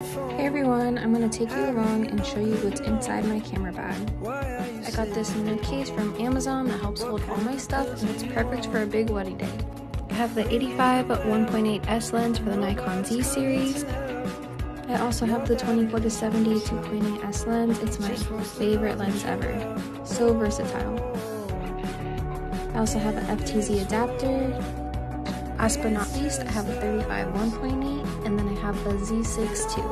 Hey everyone, I'm going to take you along and show you what's inside my camera bag. I got this new case from Amazon that helps hold all my stuff and it's perfect for a big wedding day. I have the 85 1.8 S lens for the Nikon Z series. I also have the 24 to 70 2.8 S lens. It's my favorite lens ever. So versatile. I also have an FTZ adapter. Last but not least, I have a 35 1.8 and then I have the Z6 II.